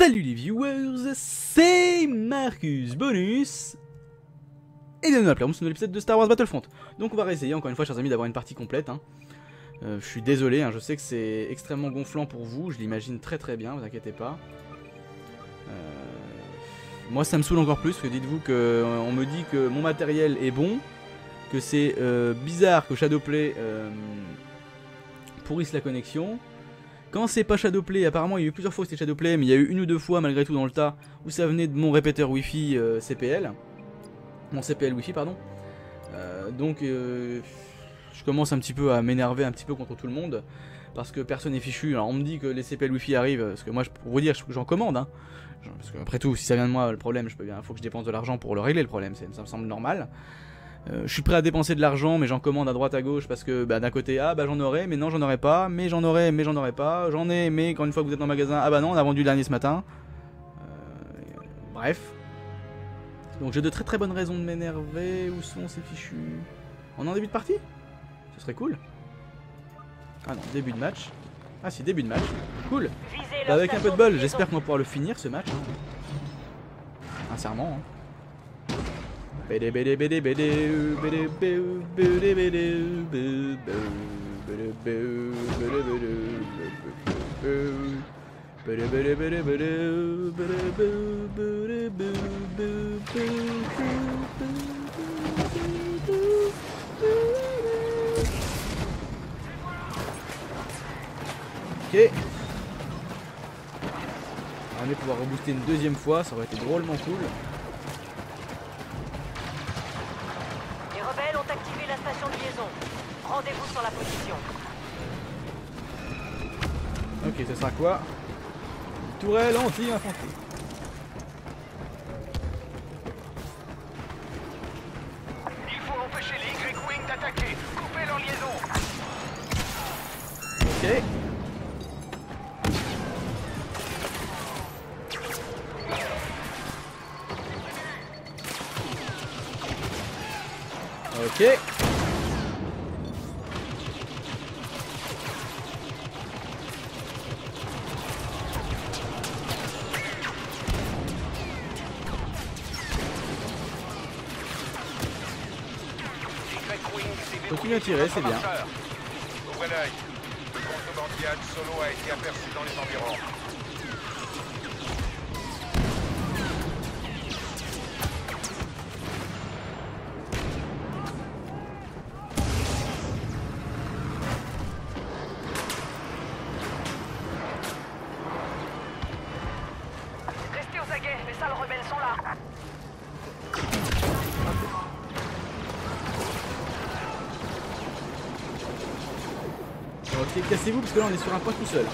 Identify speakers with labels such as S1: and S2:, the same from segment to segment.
S1: Salut les viewers, c'est Marcus Bonus et bienvenue à la nouvel épisode de Star Wars Battlefront. Donc on va réessayer encore une fois chers amis d'avoir une partie complète. hein. Euh, je suis désolé, hein, je sais que c'est extrêmement gonflant pour vous, je l'imagine très très bien, vous inquiétez pas. Euh, Moi ça me saoule encore plus, que dites-vous que euh, me dit que mon matériel est bon, que c'est bizarre que Shadowplay pourrisse la connexion. Quand c'est pas Shadowplay, apparemment il y a eu plusieurs fois que c'était Shadowplay, mais il y a eu une ou deux fois malgré tout dans le tas où ça venait de mon répéteur Wi-Fi euh, CPL. Mon CPL Wi-Fi, pardon. Euh, donc euh, je commence un petit peu à m'énerver un petit peu contre tout le monde parce que personne n'est fichu. Alors on me dit que les CPL Wi-Fi arrivent, parce que moi pour vous dire, je- j'en commande. Hein. Parce que après tout, si ça vient de moi le problème, je peux bien, faut que je dépense de l'argent pour le régler le problème, ça me semble normal. Euh, je suis prêt à dépenser de l'argent, mais j'en commande à droite à gauche parce que bah, d'un côté, ah bah j'en aurai, mais non j'en aurai pas, mais j'en aurai, mais j'en aurai pas, j'en ai, mais quand une fois que vous êtes dans le magasin, ah bah non, on a vendu le dernier ce matin. Euh, bref. Donc j'ai de très très bonnes raisons de m'énerver. Où sont ces fichus? On est en début de partie? Ce serait cool. Ah non, début de match. Ah si, début de match. Cool. Bah, avec un peu de bol, j'espère qu'on va pouvoir le finir ce match. hein. Sincèrement. Hein. Ok On pouvoir rebooster une deuxième fois, ça aurait été drôlement cool.
S2: Ont activé la station de liaison. Rendez-vous sur la position.
S1: Ok, ce sera quoi? Tourelle anti-infanterie. Continue à tirer, c'est bien.
S3: Ouvrez l'œil. Le contrebandier Solo a été aperçu dans les environs.
S1: Ok, cassez-vous parce que là on est sur un point tout seul.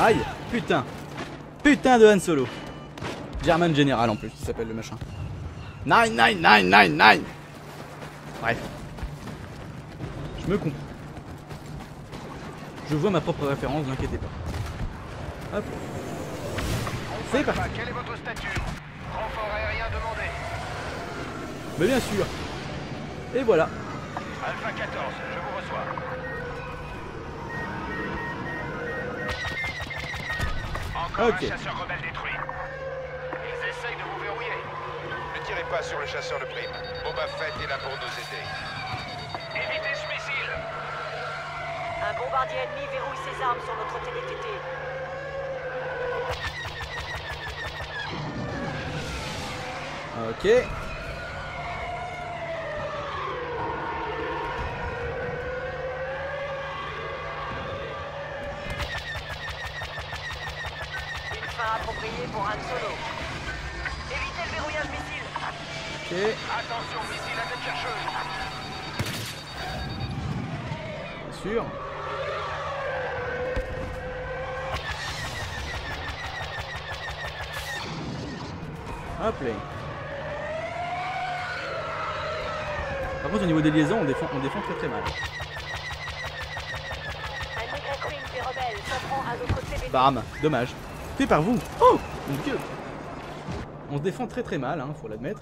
S1: Aïe Putain Putain de Han Solo German General en plus, il s'appelle le machin. 99999 Bref. Je me comprends. Je vois ma propre référence, n'inquiétez pas. Hop. C'est parti.
S3: Quel est votre statut? Renfort aérien demandé.
S1: Mais bien sûr. Et voilà.
S3: Alpha 14, je vous reçois. Encore
S1: Ok.
S3: un chasseur rebelle détruit. Ils essayent de vous verrouiller. Ne tirez pas sur le chasseur de prime. Boba Fett est là pour nous aider. Évitez ce missile.
S2: Un bombardier ennemi verrouille ses armes sur notre TDTT.
S1: Ok.
S2: Une fin appropriée pour Han Solo. Évitez le verrouillage missile.
S1: Ok.
S3: Attention, missile à tête chercheuse.
S1: Bien sûr. Hop là. Contre au niveau des liaisons on défend, on défend très très mal. Bam, dommage. Fait par vous. Oh mon dieu. On se défend très très mal, hein, faut l'admettre.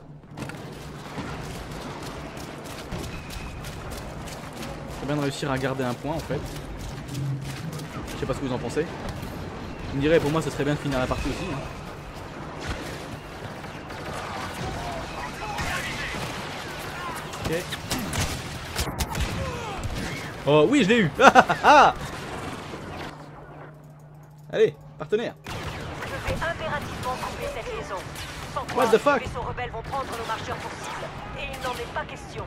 S1: C'est bien de réussir à garder un point en fait. Je sais pas ce que vous en pensez. Vous me direz, pour moi, ce serait bien de finir la partie aussi. hein. Ok. Oh oui, je l'ai eu Ah Allez, partenaire
S2: Je vais impérativement couper cette liaison. Sans quoi,
S1: What the
S2: les
S1: fuck?
S2: vaisseaux rebelles vont prendre nos marcheurs pour cible. Et il n'en est pas question.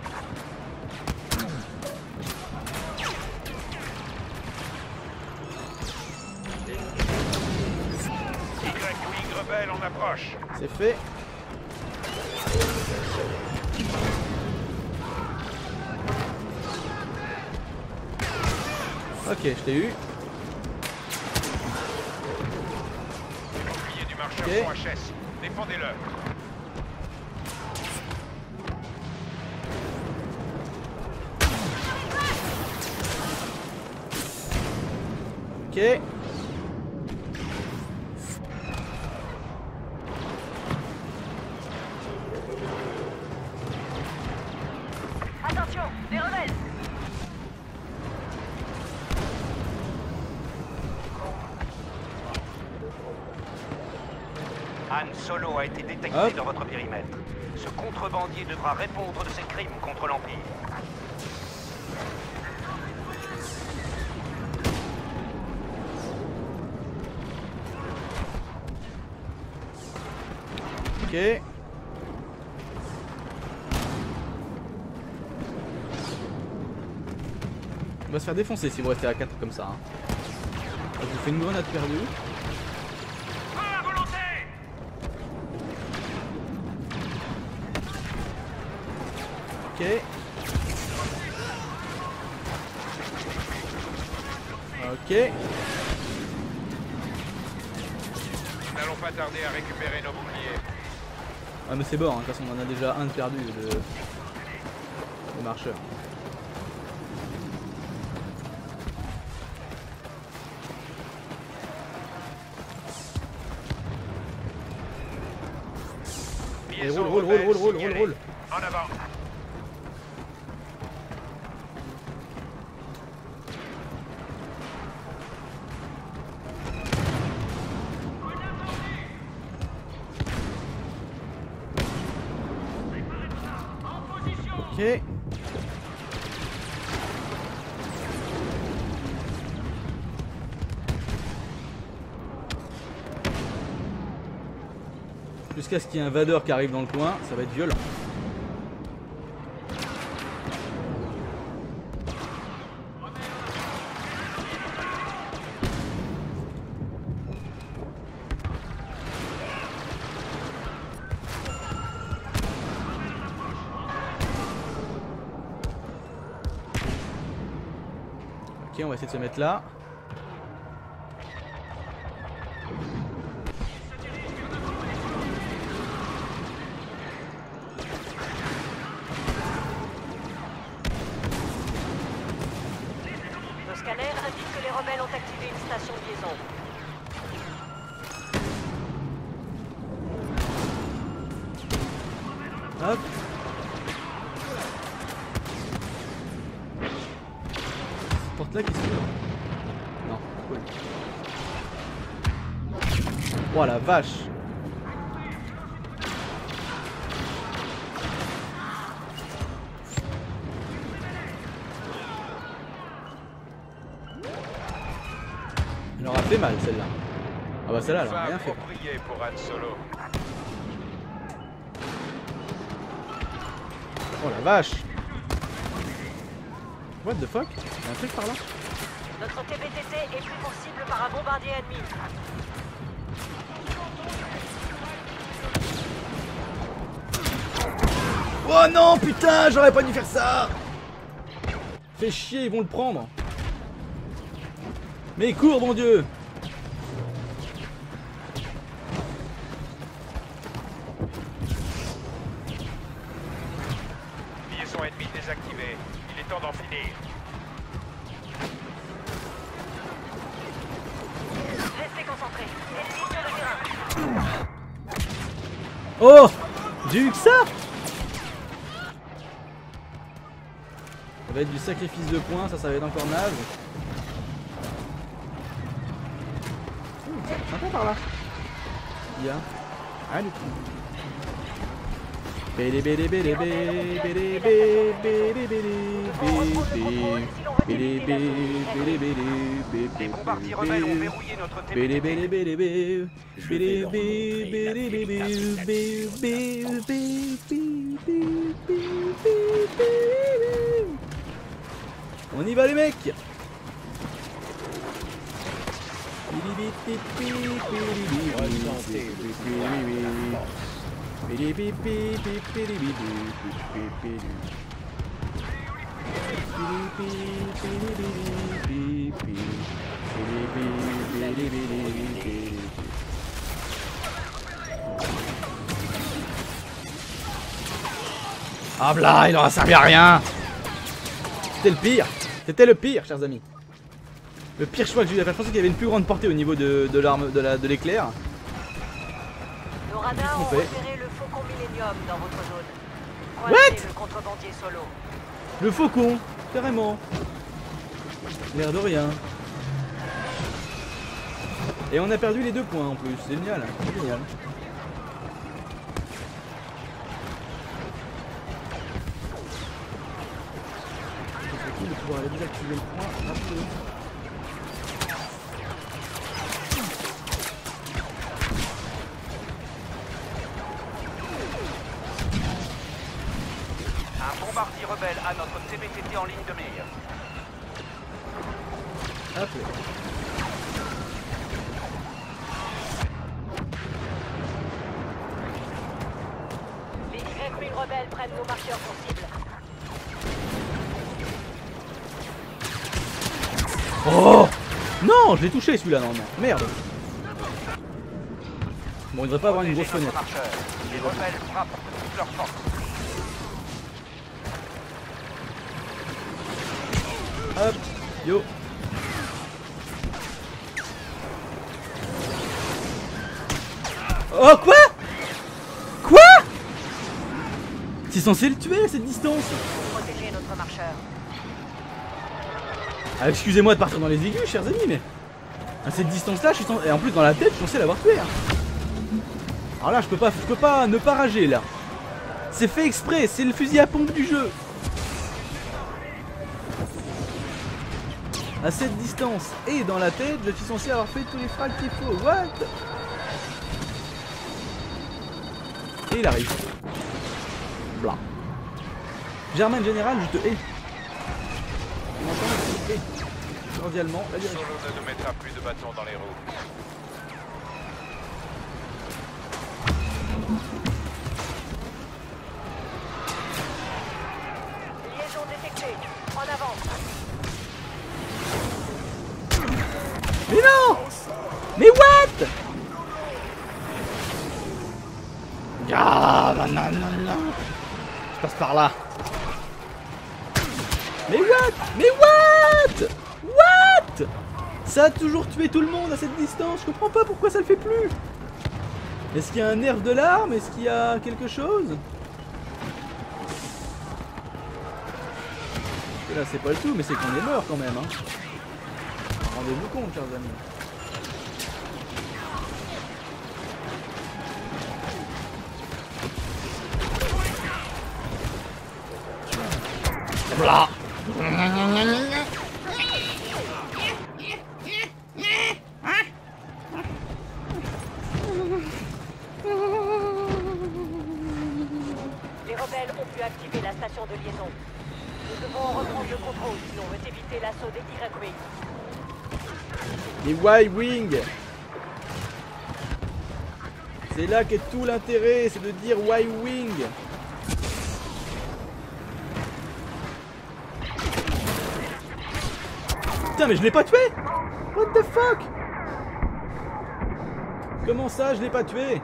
S3: Y-Wing rebelle en approche.
S1: C'est fait. Ok, je t'ai eu.
S3: Les boucliers du marcheur
S1: Ok.
S3: sont HS. Défendez-le.
S1: Ok.
S4: Han Solo a été détecté
S1: Hop.
S4: dans votre périmètre. Ce contrebandier devra répondre de ses crimes contre l'Empire.
S1: Ok. On va se faire défoncer si vous restez à 4 comme ça. hein. Je vous fais une grenade perdue. Ok.
S3: Nous n'allons pas tarder à récupérer nos boucliers.
S1: Ah mais c'est bon, hein, de toute façon on en a déjà un de perdu de marcheur. Et roule, roule, roule, roule, roule, roule, roule.
S3: En avant.
S1: Jusqu'à ce qu'il y ait un vadeur qui arrive dans le coin, ça va être violent. Ok, on va essayer de se mettre là. Vache Elle aura fait mal celle-là. Ah bah celle-là elle a
S3: Fin
S1: rien fait.
S3: pour Han Solo.
S1: Oh la vache What the fuck? Y'a un truc par là
S2: Notre TBTT est pris pour cible par un bombardier ennemi.
S1: Oh non putain j'aurais pas dû faire ça Fais chier ils vont le prendre Mais cours mon dieu
S3: Liaison ennemie désactivée. Il est temps d'en finir.
S2: Restez concentrés. Ennemi sur le terrain.
S1: Oh que ça va être du sacrifice de points, ça, ça va être encore naze. Sympa par là. Il y a. Ah, du coup. Bélé bélé bélé bélé bélé bélé bélé bélé bélé bélé bélé
S4: Les bombardiers rebelles ont verrouillé notre
S1: bélé bélé bélé bélé bélé On y va les mecs. Ah blah, il aura servi à rien. C'était le pire C'était le pire, chers amis Le pire choix que j'ai eu à faire, je pensais qu'il y avait une plus grande portée au niveau de, de l'arme de la- de l'éclair.
S2: Nos radars ont repéré le Faucon Millennium dans votre zone.
S1: What
S2: le contrebandier solo.
S1: Le faucon, carrément. L'air de rien. Et on a perdu les deux points en plus, c'est génial, génial. C'est cool de pouvoir aller désactiver le point rapidement.
S4: Un bombardier rebelle a notre TPTT en ligne de mire.
S1: Hop Non, je l'ai touché celui-là normalement. Merde. Bon, il devrait pas avoir une grosse fenêtre.
S4: Les rebelles frappent de.
S1: Hop, yo. Oh quoi? Quoi? C'est censé le tuer à cette distance?
S2: Protégez notre marcheur.
S1: ah, Excusez-moi de partir dans les aigus, chers amis, mais à cette distance-là, je suis censé... et en plus dans la tête, je suis censé l'avoir tué. hein. Alors là, je peux pas, je peux pas ne pas rager là. C'est fait exprès, c'est le fusil à pompe du jeu. À cette distance et dans la tête, je suis censé avoir fait tous les frags qu'il faut. What? Et il arrive. Blah. Germain Général, je te hais. Cordialement, la direction.
S3: Solo ne nous mettra plus de bâtons dans les roues.
S2: Liaison détectée. En avant.
S1: Mais non Mais what Ah, non, non, non, non. Je passe par là. Mais what Mais what What Ça a toujours tué tout le monde à cette distance. Je comprends pas pourquoi ça le fait plus. Est-ce qu'il y a un nerf de l'arme? Est-ce qu'il y a quelque chose? Là, c'est pas le tout, mais c'est qu'on est mort quand même. Hein. Rendez-vous compte, chers amis. Blah.
S2: Rebelles ont pu activer la station de liaison. Nous devons en reprendre le contrôle si l'on veut éviter l'assaut des Y-Wing.
S1: Les Y-Wing C'est là qu'est tout l'intérêt, c'est de dire Y-Wing Putain mais je l'ai pas tué What the fuck Comment ça je l'ai pas tué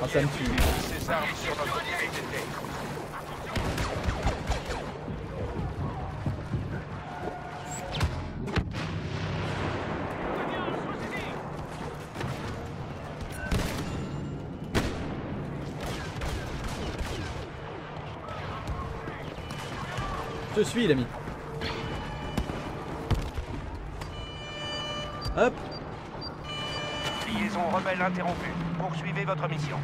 S1: Ah, ça me tue. Je suis, l'ami. Hop.
S4: Liaison rebelle interrompue. Poursuivez votre mission.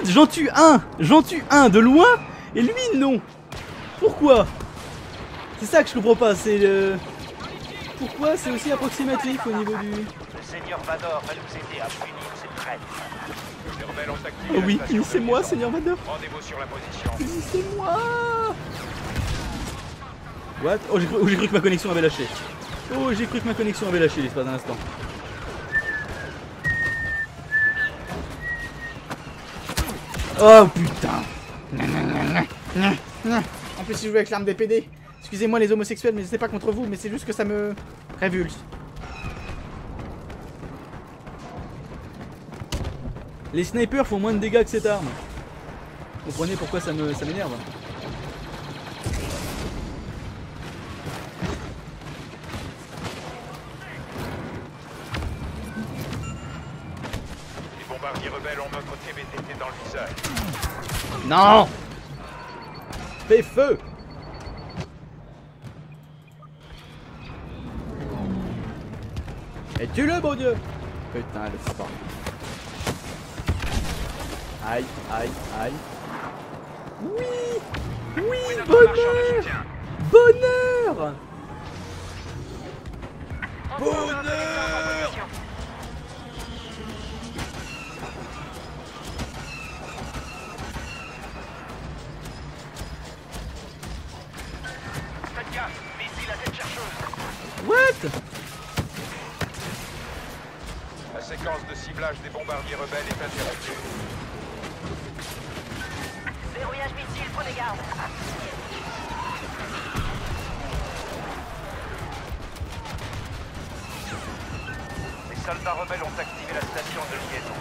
S1: What J'en tue un J'en tue un de loin Et lui non Pourquoi? C'est ça que je comprends pas, c'est le... Pourquoi c'est aussi approximatif au niveau du...
S4: Le Seigneur Vador va nous aider à punir ces traîtres.
S1: Oh oui, c'est moi. Seigneur Vador
S3: Rendez-vous sur la position.
S1: C'est moi What? Oh j'ai cru, oh, cru que ma connexion avait lâché. Oh j'ai cru que ma connexion avait lâché l'espace d'un instant. Oh putain En plus si je joue avec l'arme des PD. Excusez-moi les homosexuels mais c'est pas contre vous mais c'est juste que ça me révulse. Les snipers font moins de dégâts que cette arme. Vous comprenez pourquoi ça me ça
S3: rebelles ont notre TBTT dans le visage.
S1: Non Fais feu Et tue-le, bon Dieu Putain, le pas. Aïe, aïe, aïe. Oui Oui, bonheur. Bonheur
S2: Bonheur
S3: La séquence de ciblage des bombardiers rebelles est interrompue.
S2: Verrouillage missile, prenez garde.
S4: Les soldats rebelles ont activé la station de liaison.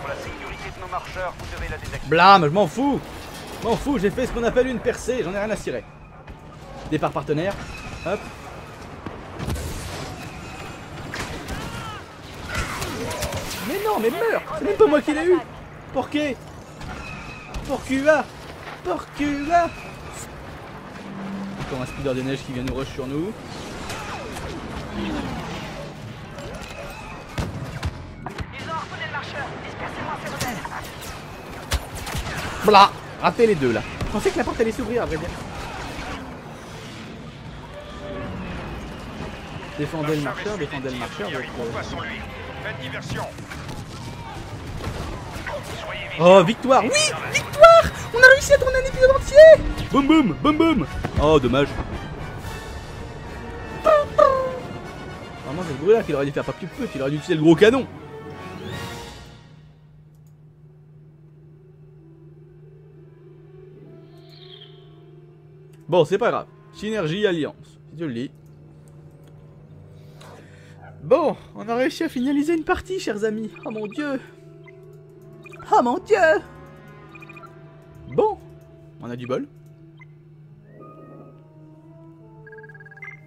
S4: Pour la sécurité de nos marcheurs, vous devez la désactiver.
S1: Blâme, je m'en fous Je M'en fous, j'ai fait ce qu'on appelle une percée, j'en ai rien à cirer. Départ partenaire, hop. Mais non, mais meurs C'est même pas moi qui l'ai eu Porqué Porcua Porcua Encore un speeder des neiges qui vient nous rush sur nous. Blah Raté les deux là. Je pensais que la porte allait s'ouvrir à vrai dire. Défendez le marcheur, défendez le marcheur. Votre- Oh, victoire Oui Victoire On a réussi à tourner un épisode entier Boum boum Boum boum Oh, dommage. Vraiment, c'est ce bruit là qu'il aurait dû faire pas plus peu, qu'il aurait dû utiliser le gros canon Bon, c'est pas grave. Synergie, alliance. Si tu le dis. Bon, on a réussi à finaliser une partie, chers amis. Oh mon dieu Oh mon dieu Bon, on a du bol.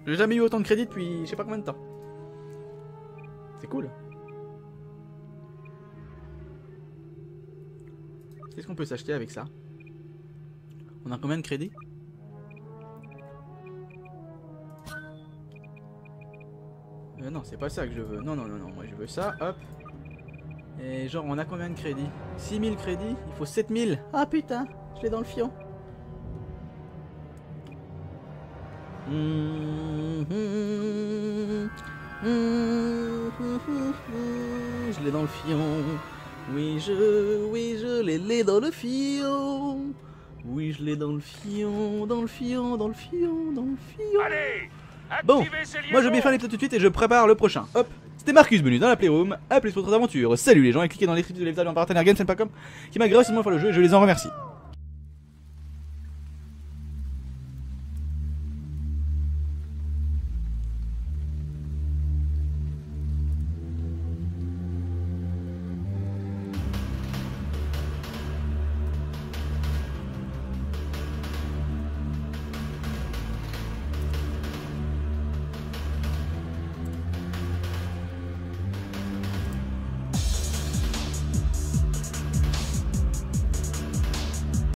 S1: J'ai jamais eu autant de crédit depuis je sais pas combien de temps. C'est cool. Qu'est-ce qu'on peut s'acheter avec ça? On a combien de crédits? Euh, non, c'est pas ça que je veux. Non, non, non, non, moi je veux ça, hop. Et genre, on a combien de crédits? 6000 crédits? Il faut 7000 Ah putain, je l'ai dans le fion. Je l'ai dans le fion. Oui, je, oui, je l'ai l'ai dans le fion. Oui, je l'ai dans le fion, dans le fion, dans le fion, dans le fion.
S4: Allez
S1: Bon, Moi je vais faire l'épisode tout de suite et je prépare le prochain. Hop C'était Marcus Benu dans la Playroom. A plus pour d'autres aventures. Salut les gens et cliquez dans les de l'épisode en partenaire Games.com qui m'a gracieusement fait le jeu et je les en remercie.